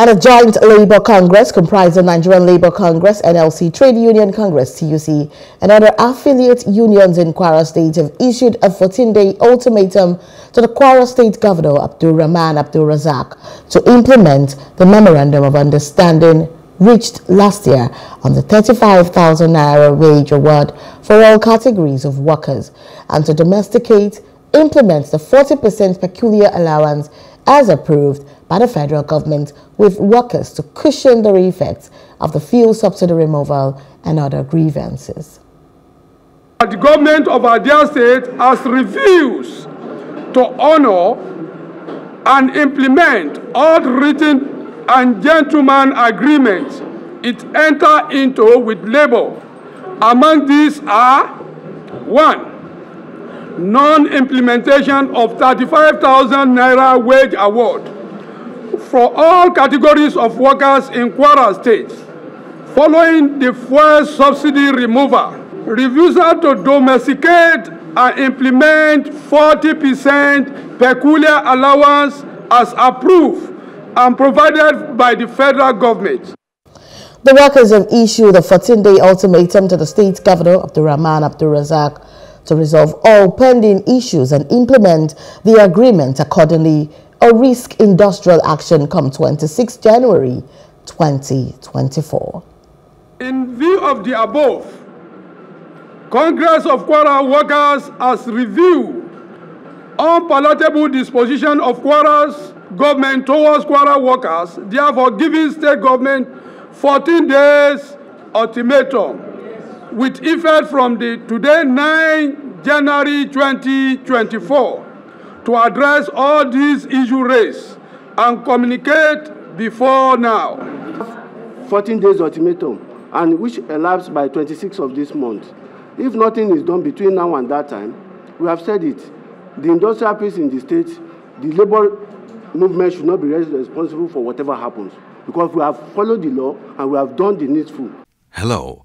And a joint Labour Congress comprised comprising Nigerian Labour Congress, NLC Trade Union Congress, TUC, and other affiliate unions in Kwara State have issued a 14-day ultimatum to the Kwara State Governor, Abdulrahman Abdulrazaq, to implement the Memorandum of Understanding reached last year on the 35,000 naira wage award for all categories of workers and to domesticate, implement the 40% peculiar allowance as approved by the federal government with workers to cushion the effects of the fuel subsidy removal and other grievances. The government of our dear state has refused to honor and implement all written and gentleman agreements it entered into with labor. Among these are one, non-implementation of 35,000 naira wage award for all categories of workers in Kwara State following the fuel subsidy removal, refusal to domesticate and implement 40% peculiar allowance as approved and provided by the federal government. The workers have issued a 14-day ultimatum to the state governor, Abdulrahman Abdulrazaq, to resolve all pending issues and implement the agreement accordingly or risk industrial action come 26 January 2024. In view of the above, Congress of Kwara Workers has reviewed unpalatable disposition of Kwara's government towards Kwara workers, therefore giving state government 14 days ultimatum with effect from the today 9 January 2024 to address all these issues raised and communicate before now. 14 days ultimatum and which elapsed by 26 of this month. If nothing is done between now and that time, we have said it, the industrial peace in the state, the labor movement should not be responsible for whatever happens because we have followed the law and we have done the needful. Hello.